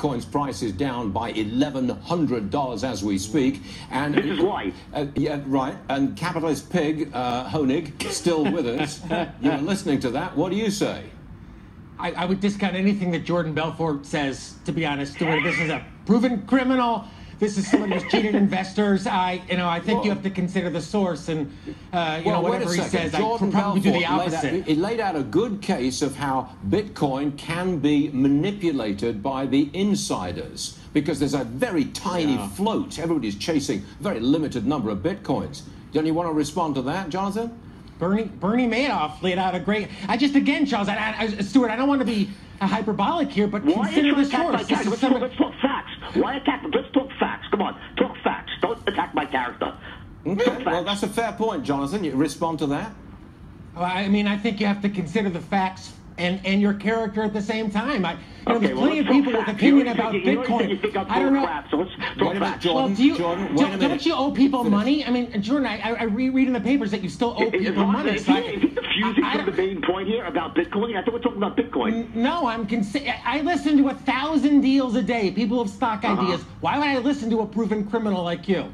Bitcoin's price is down by $1,100 as we speak. And This is why. Uh, yeah, right. And capitalist pig, uh, Hoenig, still with us. You're listening to that. What do you say? I, I would discount anything that Jordan Belfort says, to be honest, Stuart. This is a proven criminal. This is someone who's cheated investors. I, you know, I think you have to consider the source, and uh, you know, whatever he says, Jordan I probably do the Belfort laid out- opposite. he laid out a good case of how Bitcoin can be manipulated by the insiders because there's a very tiny Yeah. float. Everybody's chasing a very limited number of Bitcoins. Don't you want to respond to that, Jonathan? Bernie Bernie Madoff laid out a great. I just again, Charles, I, I, I- Stuart, I don't want to be uh, hyperbolic here, but Why consider the source. attack my This is Let's, talk, someone- let's talk facts. Why attack? Character. Okay. Well, that's a fair point, Jonathan. You respond to that. Well, I mean, I think you have to consider the facts and, and your character at the same time. I, you know, Okay, there's well, plenty of people talk with opinion You about already you Bitcoin. You I'm don't know. crap, so let's Wait a talk minute. Jordan. Well, do you, Jordan wait don't, minute. don't you owe people Finish. money? I mean, Jordan, I, I I reread in the papers that you still owe Is- is people money. Is so he, I- is he diffusing I- I from the main point here about Bitcoin? I thought we're talking about Bitcoin. No, I'm consi- I listen to a thousand deals a day. People have stock Uh-huh. ideas. Why would I listen to a proven criminal like you?